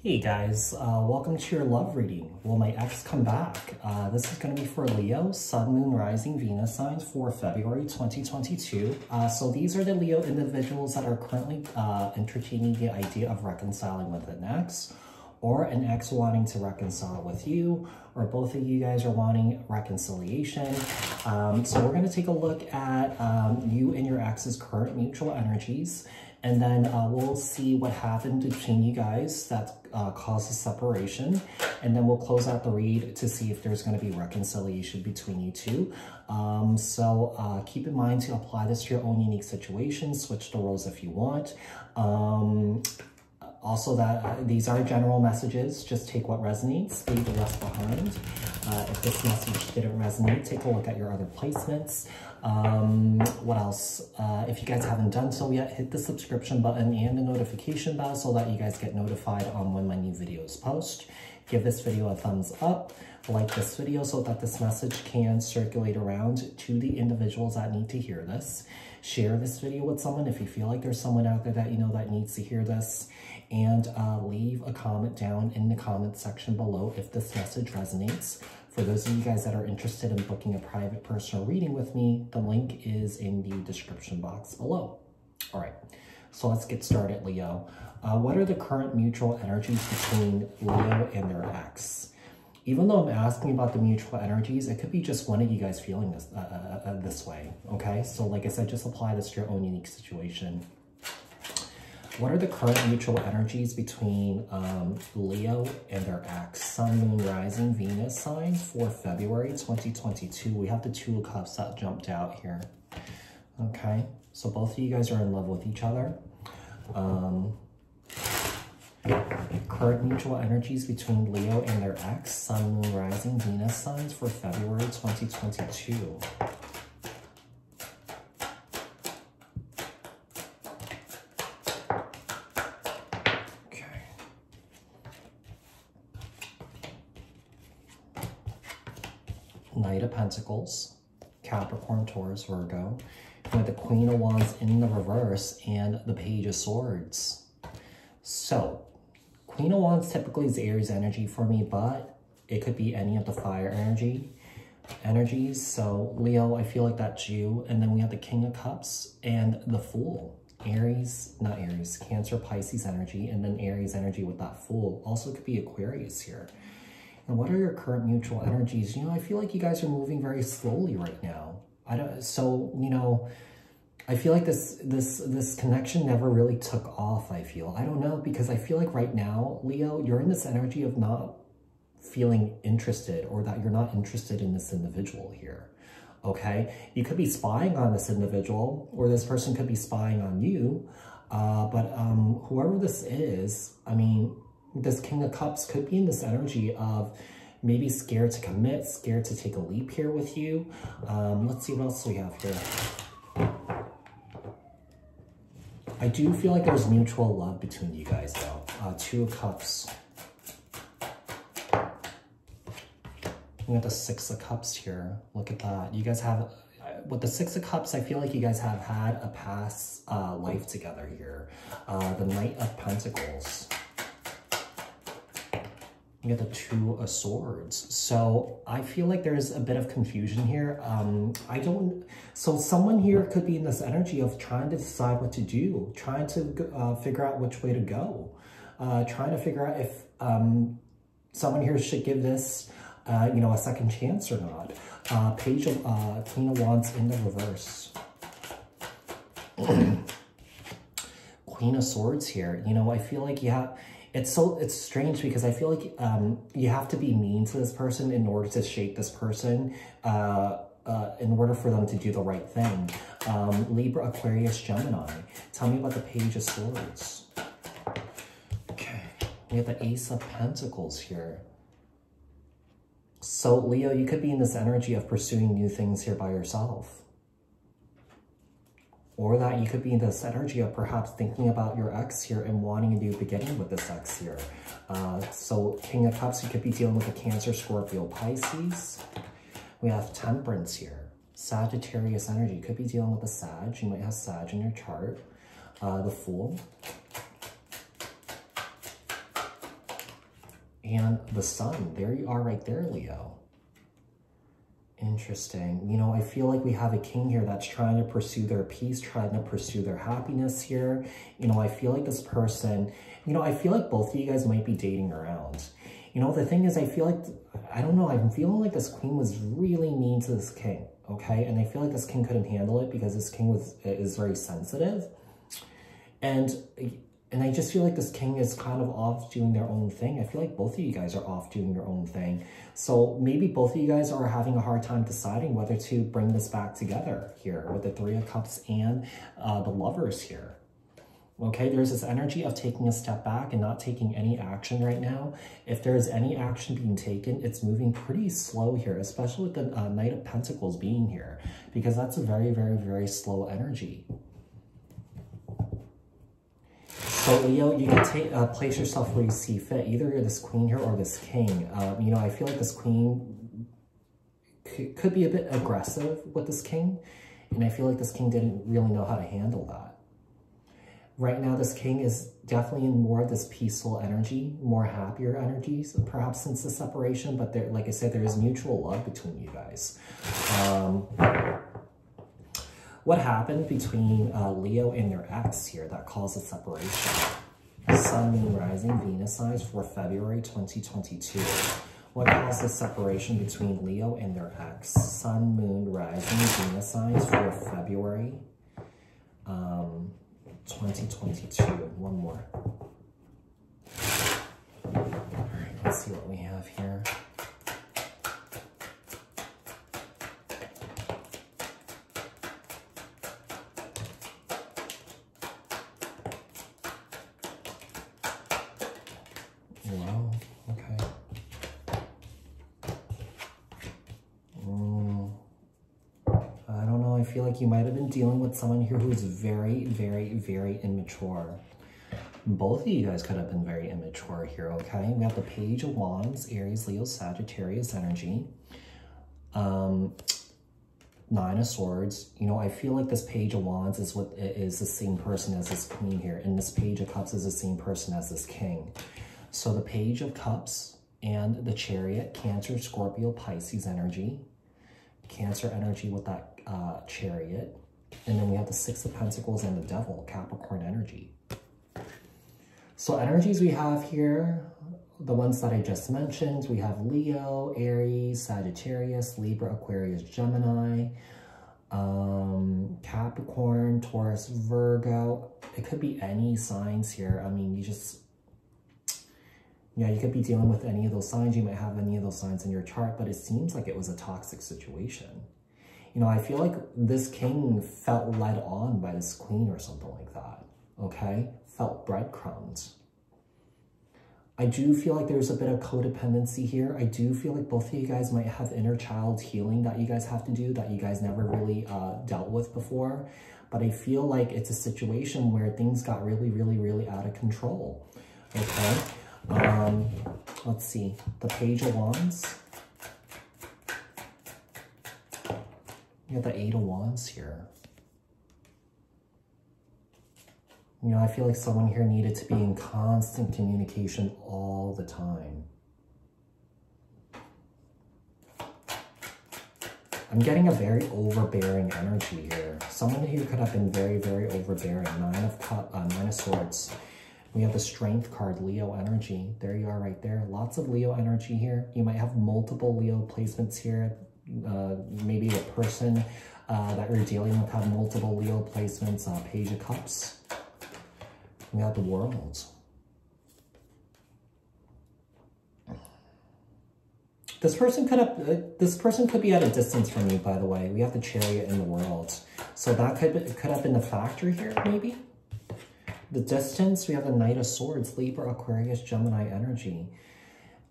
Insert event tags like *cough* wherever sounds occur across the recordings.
Hey guys, uh, welcome to your love reading. Will my ex come back? Uh, this is going to be for Leo, Sun, Moon, Rising, Venus signs for February 2022. Uh, so these are the Leo individuals that are currently uh, entertaining the idea of reconciling with an ex or an ex wanting to reconcile with you, or both of you guys are wanting reconciliation. Um, so we're going to take a look at um, you and your ex's current mutual energies and then uh, we'll see what happened between you guys that uh, causes separation. And then we'll close out the read to see if there's going to be reconciliation between you two. Um, so uh, keep in mind to apply this to your own unique situation. Switch the roles if you want. Um, also that uh, these are general messages. Just take what resonates, leave the rest behind. Uh, if this message didn't resonate, take a look at your other placements. Um, what else? Uh, if you guys haven't done so yet, hit the subscription button and the notification bell so that you guys get notified on when my new videos post. Give this video a thumbs up, like this video so that this message can circulate around to the individuals that need to hear this. Share this video with someone if you feel like there's someone out there that you know that needs to hear this. And uh, leave a comment down in the comment section below if this message resonates. For those of you guys that are interested in booking a private personal reading with me, the link is in the description box below. All right, so let's get started, Leo. Uh, what are the current mutual energies between Leo and their ex? Even though I'm asking about the mutual energies, it could be just one of you guys feeling this, uh, uh, uh this way, okay? So like I said, just apply this to your own unique situation. What are the current mutual energies between um, Leo and their ex, Sun, Moon, Rising, Venus signs for February 2022? We have the Two of Cups that jumped out here. Okay, so both of you guys are in love with each other. Um, current mutual energies between Leo and their ex, Sun, Moon, Rising, Venus signs for February 2022. Knight of Pentacles, Capricorn, Taurus, Virgo. with the Queen of Wands in the reverse and the Page of Swords. So, Queen of Wands typically is Aries energy for me, but it could be any of the fire energy energies. So, Leo, I feel like that's you. And then we have the King of Cups and the Fool. Aries, not Aries, Cancer, Pisces energy, and then Aries energy with that Fool. Also could be Aquarius here. And what are your current mutual energies? You know, I feel like you guys are moving very slowly right now. I don't, so, you know, I feel like this, this, this connection never really took off, I feel. I don't know, because I feel like right now, Leo, you're in this energy of not feeling interested or that you're not interested in this individual here. Okay, you could be spying on this individual or this person could be spying on you. Uh, but um, whoever this is, I mean, this King of Cups could be in this energy of maybe scared to commit, scared to take a leap here with you. Um, let's see what else we have here. I do feel like there's mutual love between you guys though. Uh, two of Cups. We got the Six of Cups here. Look at that. You guys have, with the Six of Cups, I feel like you guys have had a past uh, life together here. Uh, the Knight of Pentacles. You the Two of Swords. So I feel like there's a bit of confusion here. Um, I don't, so someone here could be in this energy of trying to decide what to do, trying to uh, figure out which way to go, uh, trying to figure out if um, someone here should give this, uh, you know, a second chance or not. Uh, page of uh, Queen of Wands in the reverse. *clears throat* Queen of Swords here. You know, I feel like you have, it's so it's strange because I feel like um, you have to be mean to this person in order to shape this person uh, uh, in order for them to do the right thing. Um, Libra, Aquarius, Gemini. Tell me about the Page of Swords. Okay, we have the Ace of Pentacles here. So Leo, you could be in this energy of pursuing new things here by yourself or that you could be in this energy of perhaps thinking about your ex here and wanting a new beginning with this ex here. Uh, so King of Cups, you could be dealing with a Cancer, Scorpio, Pisces. We have Temperance here. Sagittarius energy. You could be dealing with a Sag. You might have Sag in your chart. Uh, the Fool. and the sun. There you are right there, Leo. Interesting. You know, I feel like we have a king here that's trying to pursue their peace, trying to pursue their happiness here. You know, I feel like this person, you know, I feel like both of you guys might be dating around. You know, the thing is, I feel like, I don't know, I'm feeling like this queen was really mean to this king, okay? And I feel like this king couldn't handle it because this king was is very sensitive. And and I just feel like this king is kind of off doing their own thing. I feel like both of you guys are off doing your own thing. So maybe both of you guys are having a hard time deciding whether to bring this back together here with the Three of Cups and uh, the Lovers here. Okay, there's this energy of taking a step back and not taking any action right now. If there's any action being taken, it's moving pretty slow here, especially with the uh, Knight of Pentacles being here, because that's a very, very, very slow energy. So Leo, you can take uh, place yourself where you see fit. Either you're this queen here or this king. Um, you know, I feel like this queen could be a bit aggressive with this king. And I feel like this king didn't really know how to handle that. Right now, this king is definitely in more of this peaceful energy, more happier energies, perhaps since the separation. But there, like I said, there is mutual love between you guys. Um, what happened between uh, Leo and their ex here that caused a separation? Sun, Moon, Rising, Venus signs for February 2022. What caused the separation between Leo and their ex? Sun, Moon, Rising, Venus signs for February um, 2022. One more. All right, let's see what we have here. Feel like you might have been dealing with someone here who's very, very, very immature. Both of you guys could have been very immature here, okay? We have the Page of Wands, Aries, Leo, Sagittarius energy. Um, Nine of Swords. You know, I feel like this Page of Wands is what is the same person as this Queen here. And this Page of Cups is the same person as this King. So the Page of Cups and the Chariot, Cancer, Scorpio, Pisces energy. Cancer energy with that uh, Chariot. And then we have the Six of Pentacles and the Devil, Capricorn energy. So energies we have here, the ones that I just mentioned, we have Leo, Aries, Sagittarius, Libra, Aquarius, Gemini, um, Capricorn, Taurus, Virgo. It could be any signs here. I mean, you just, yeah, you could be dealing with any of those signs. You might have any of those signs in your chart, but it seems like it was a toxic situation. You know, I feel like this king felt led on by this queen or something like that, okay? Felt breadcrumbs. I do feel like there's a bit of codependency here. I do feel like both of you guys might have inner child healing that you guys have to do that you guys never really uh, dealt with before. But I feel like it's a situation where things got really, really, really out of control. Okay. Um, let's see. The Page of Wands. You have the Eight of Wands here. You know, I feel like someone here needed to be in constant communication all the time. I'm getting a very overbearing energy here. Someone here could have been very, very overbearing. Nine of cup, uh, Nine of Swords. We have the Strength card, Leo energy. There you are right there. Lots of Leo energy here. You might have multiple Leo placements here uh, maybe the person uh, that you're dealing with have multiple Leo placements, uh, Page of Cups. We have the World. This person could have, uh, this person could be at a distance from you, by the way. We have the Chariot in the World. So that could, could have been the factor here, maybe. The distance, we have the Knight of Swords, Libra, Aquarius, Gemini energy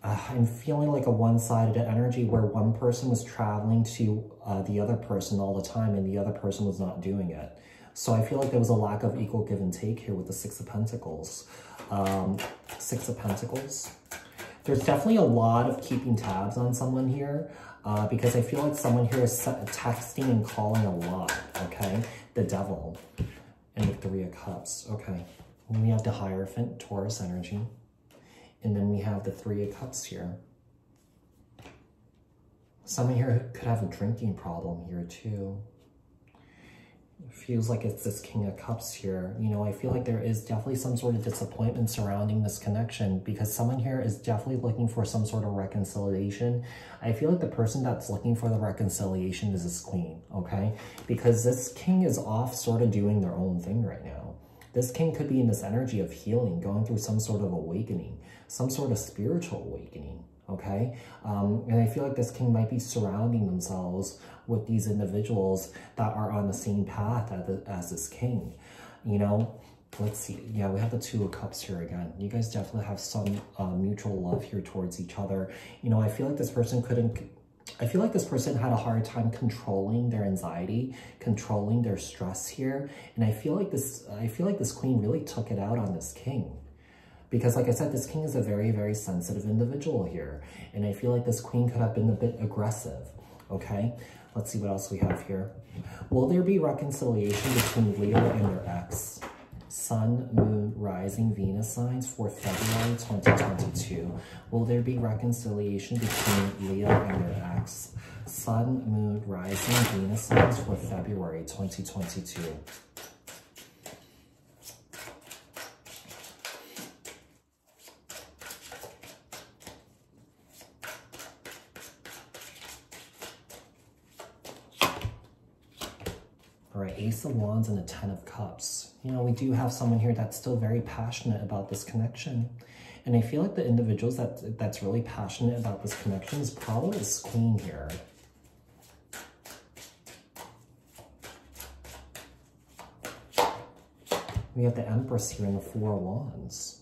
uh, I'm feeling like a one-sided energy where one person was traveling to uh, the other person all the time and the other person was not doing it. So I feel like there was a lack of equal give and take here with the Six of Pentacles. Um, Six of Pentacles. There's definitely a lot of keeping tabs on someone here uh, because I feel like someone here is texting and calling a lot, okay? The Devil and the Three of Cups, okay. And we have the Hierophant, Taurus energy And then we have the Three of Cups here. Someone here could have a drinking problem here too. It feels like it's this King of Cups here. You know, I feel like there is definitely some sort of disappointment surrounding this connection because someone here is definitely looking for some sort of reconciliation. I feel like the person that's looking for the reconciliation is this queen, okay? Because this king is off sort of doing their own thing right now. This king could be in this energy of healing, going through some sort of awakening, some sort of spiritual awakening, okay? Um, and I feel like this king might be surrounding themselves with these individuals that are on the same path as, this king, you know? Let's see. Yeah, we have the Two of Cups here again. You guys definitely have some uh, mutual love here towards each other. You know, I feel like this person couldn't I feel like this person had a hard time controlling their anxiety, controlling their stress here. And I feel like this, I feel like this queen really took it out on this king. Because like I said, this king is a very, very sensitive individual here. And I feel like this queen could have been a bit aggressive, okay? Let's see what else we have here. Will there be reconciliation between Leo and their ex? Sun, Moon, Rising, Venus signs for February 2022. Will there be reconciliation between Leo and their ex? Sun, Moon, Rising, Venus signs for February 2022. All right, Ace of Wands and a Ten of Cups. You know, we do have someone here that's still very passionate about this connection. And I feel like the individuals that that's really passionate about this connection is probably this queen here. We have the Empress here in the Four of Wands.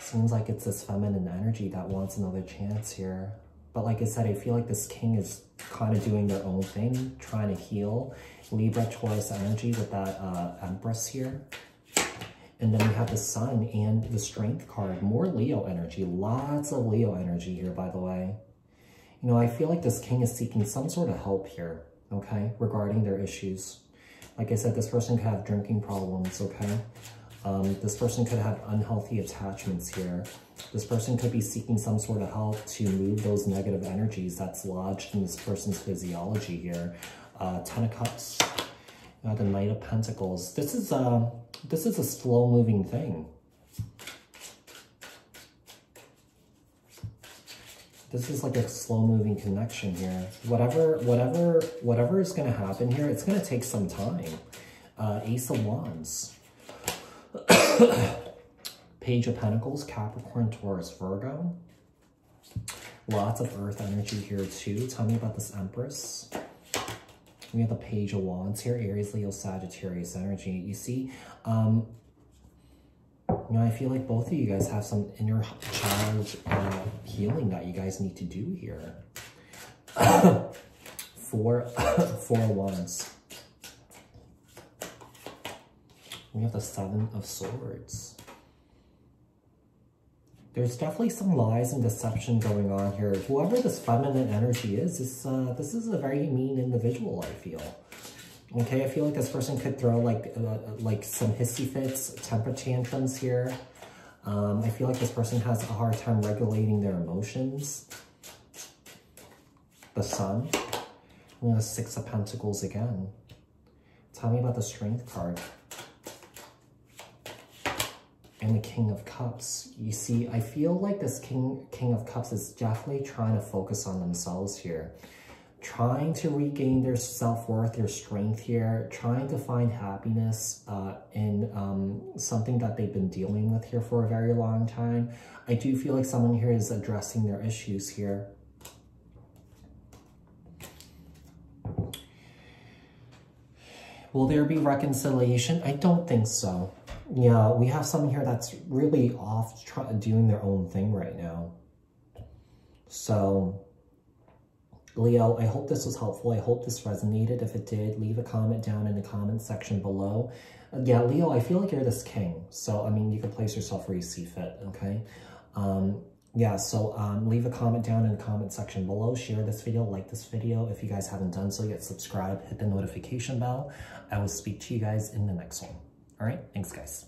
Seems like it's this feminine energy that wants another chance here. But like I said, I feel like this king is kind of doing their own thing, trying to heal. Libra, Taurus energy with that uh, Empress here. And then we have the Sun and the Strength card. More Leo energy. Lots of Leo energy here, by the way. You know, I feel like this king is seeking some sort of help here, okay, regarding their issues. Like I said, this person could have drinking problems, okay? Um, this person could have unhealthy attachments here. This person could be seeking some sort of help to move those negative energies that's lodged in this person's physiology here. Uh, Ten of Cups, uh, the Knight of Pentacles. This is a, uh, this is a slow-moving thing. This is like a slow-moving connection here. Whatever, whatever, whatever is going to happen here, it's going to take some time. Uh, Ace of Wands. *coughs* Page of Pentacles, Capricorn, Taurus, Virgo. Lots of earth energy here too. Tell me about this Empress. We have the Page of Wands here, Aries, Leo, Sagittarius energy. You see, um, you know, I feel like both of you guys have some inner child uh, healing that you guys need to do here. *coughs* four, *coughs* four wands. We have the Seven of Swords. There's definitely some lies and deception going on here. Whoever this feminine energy is, this, uh, this is a very mean individual, I feel. Okay, I feel like this person could throw like uh, like some hissy fits, temper tantrums here. Um, I feel like this person has a hard time regulating their emotions. The Sun. And the Six of Pentacles again. Tell me about the Strength card and the King of Cups. You see, I feel like this King, King of Cups is definitely trying to focus on themselves here. Trying to regain their self-worth, their strength here. Trying to find happiness uh, in um, something that they've been dealing with here for a very long time. I do feel like someone here is addressing their issues here. Will there be reconciliation? I don't think so. Yeah, we have someone here that's really off doing their own thing right now. So, Leo, I hope this was helpful. I hope this resonated. If it did, leave a comment down in the comment section below. Uh, yeah, Leo, I feel like you're this king. So, I mean, you can place yourself where you see fit, okay? Um, yeah, so um, leave a comment down in the comment section below. Share this video, like this video. If you guys haven't done so yet, subscribe, hit the notification bell. I will speak to you guys in the next one. All right, thanks guys.